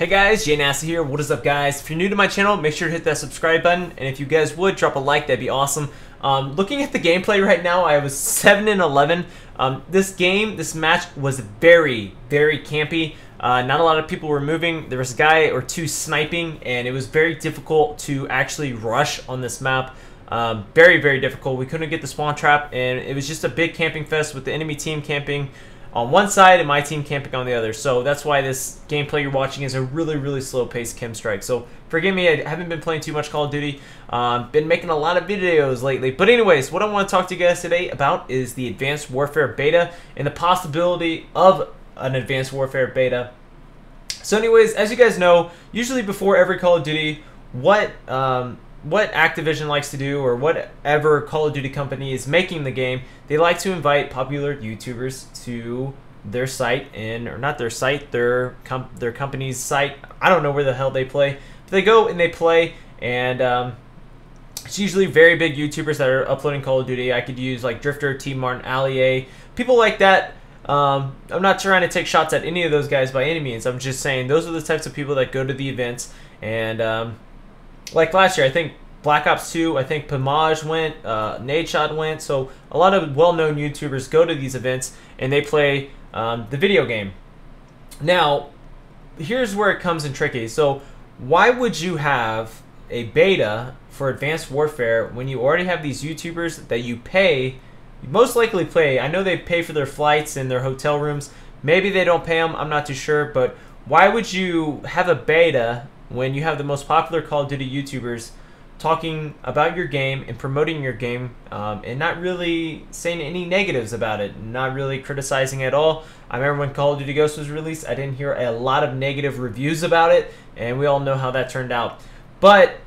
Hey guys, JNasty here. What is up guys? If you're new to my channel, make sure to hit that subscribe button. And if you guys would, drop a like, that'd be awesome. Um, looking at the gameplay right now, I was 7 and 11. Um, this game, this match was very, very campy. Uh, not a lot of people were moving. There was a guy or two sniping, and it was very difficult to actually rush on this map. Um, very, very difficult. We couldn't get the spawn trap, and it was just a big camping fest with the enemy team camping on one side and my team camping on the other. So that's why this gameplay you're watching is a really, really slow-paced Chem Strike. So forgive me, I haven't been playing too much Call of Duty. Um, been making a lot of videos lately. But anyways, what I want to talk to you guys today about is the Advanced Warfare Beta and the possibility of an Advanced Warfare Beta. So anyways, as you guys know, usually before every Call of Duty, what... Um, what Activision likes to do, or whatever Call of Duty company is making the game, they like to invite popular YouTubers to their site and or not their site, their com- their company's site. I don't know where the hell they play, but they go and they play, and um, it's usually very big YouTubers that are uploading Call of Duty. I could use like Drifter, TmarTn, Allie, people like that. Um, I'm not trying to take shots at any of those guys by any means. I'm just saying those are the types of people that go to the events and. Um, like last year, I think Black Ops 2, I think Pamaj went, uh, Nadeshot went. So a lot of well-known YouTubers go to these events and they play um, the video game. Now, here's where it comes in tricky. So why would you have a beta for Advanced Warfare when you already have these YouTubers that you pay, you most likely pay, I know they pay for their flights and their hotel rooms. Maybe they don't pay them, I'm not too sure, but why would you have a beta when you have the most popular Call of Duty YouTubers talking about your game and promoting your game um, and not really saying any negatives about it, not really criticizing at all. I remember when Call of Duty Ghosts was released, I didn't hear a lot of negative reviews about it, and we all know how that turned out. But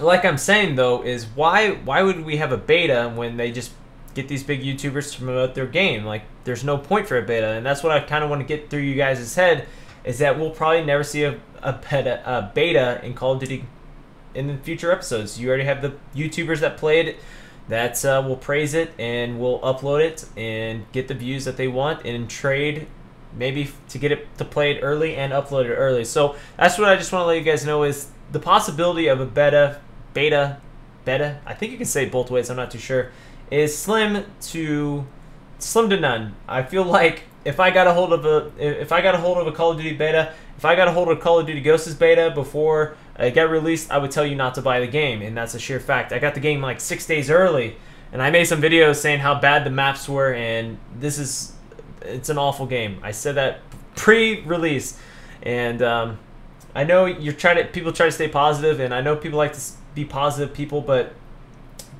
like I'm saying though, is why why would we have a beta when they just get these big YouTubers to promote their game? Like there's no point for a beta, and that's what I kind of want to get through you guys' head is that we'll probably never see a, a, beta, a beta in Call of Duty in the future episodes. You already have the YouTubers that played it that uh, will praise it and will upload it and get the views that they want and trade maybe to get it to play it early and upload it early. So that's what I just want to let you guys know is the possibility of a beta, beta, beta. I think you can say both ways. I'm not too sure. Is slim to slim to none. I feel like if I got a hold of a if I got a hold of a Call of Duty beta, if I got a hold of Call of Duty Ghosts beta before it got released, I would tell you not to buy the game, and that's a sheer fact. I got the game like six days early, and I made some videos saying how bad the maps were, and this is it's an awful game. I said that pre-release, and um, I know you're trying to people try to stay positive, and I know people like to be positive people, but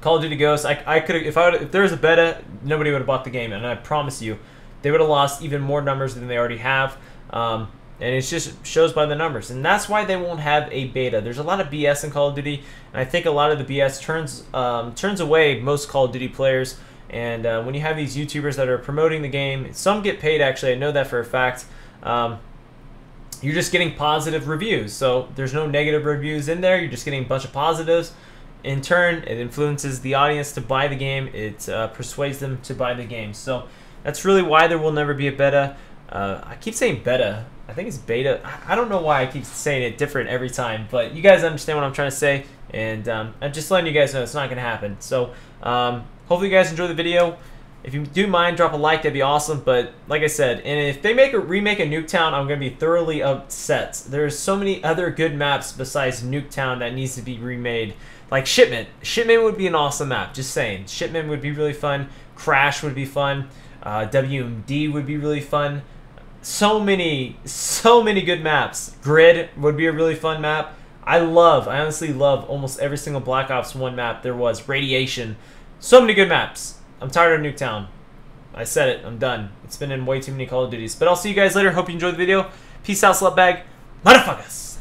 Call of Duty Ghosts, I, I could if I would, if there was a beta, nobody would have bought the game, and I promise you they would have lost even more numbers than they already have. Um, and it just shows by the numbers. And that's why they won't have a beta. There's a lot of BS in Call of Duty, and I think a lot of the BS turns um, turns away most Call of Duty players. And uh, when you have these YouTubers that are promoting the game, some get paid actually, I know that for a fact. Um, you're just getting positive reviews. So there's no negative reviews in there. You're just getting a bunch of positives. In turn, it influences the audience to buy the game. It uh, persuades them to buy the game. So that's really why there will never be a beta. Uh, I keep saying beta. I think it's beta. I don't know why I keep saying it different every time, but you guys understand what I'm trying to say, and um, I'm just letting you guys know it's not going to happen. So um, hopefully you guys enjoy the video. If you do mind, drop a like. That'd be awesome. But like I said, and if they make a remake of Nuketown, I'm gonna be thoroughly upset. There's so many other good maps besides Nuketown that needs to be remade. Like Shipment. Shipment would be an awesome map. Just saying. Shipment would be really fun. Crash would be fun. Uh, WMD would be really fun. So many, so many good maps. Grid would be a really fun map. I love, I honestly love almost every single Black Ops 1 map there was. Radiation. So many good maps. I'm tired of Nuketown. I said it. I'm done. It's been in way too many Call of Duties. But I'll see you guys later. Hope you enjoyed the video. Peace out, slutbag. Motherfuckers.